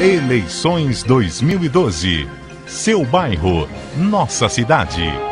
Eleições 2012. Seu bairro, nossa cidade.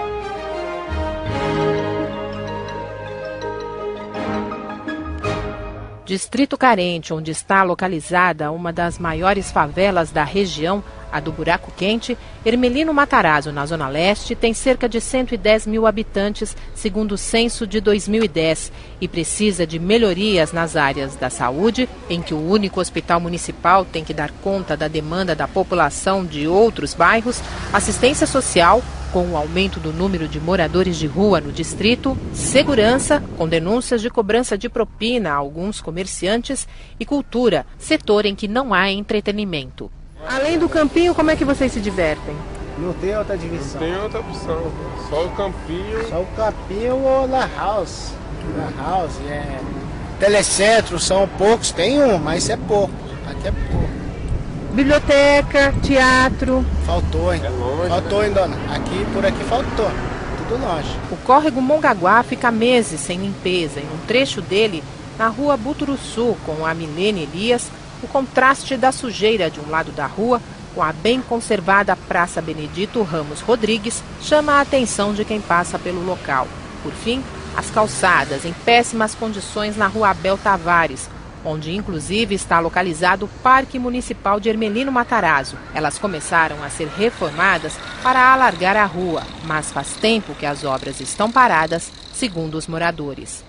Distrito carente, onde está localizada uma das maiores favelas da região, a do Buraco Quente, Ermelino Matarazzo, na Zona Leste, tem cerca de 110 mil habitantes, segundo o censo de 2010, e precisa de melhorias nas áreas da saúde, em que o único hospital municipal tem que dar conta da demanda da população de outros bairros, assistência social, com o aumento do número de moradores de rua no distrito, segurança, com denúncias de cobrança de propina a alguns comerciantes, e cultura, setor em que não há entretenimento. Além do campinho, como é que vocês se divertem? Não tem outra divisão. Não tem outra opção. Só o campinho. Só o campinho ou La House. La House é. Telecentro são poucos, tem um, mas é pouco. Aqui é pouco. Biblioteca, teatro. Faltou, hein? É longe, faltou, né? hein, dona? Aqui, por aqui faltou. Tudo longe. O córrego Mongaguá fica meses sem limpeza. Em um trecho dele, na rua Buturuçu, com a Milene Elias, o contraste da sujeira de um lado da rua com a bem conservada Praça Benedito Ramos Rodrigues chama a atenção de quem passa pelo local. Por fim, as calçadas em péssimas condições na rua Abel Tavares, onde inclusive está localizado o Parque Municipal de Ermelino Matarazzo. Elas começaram a ser reformadas para alargar a rua, mas faz tempo que as obras estão paradas, segundo os moradores.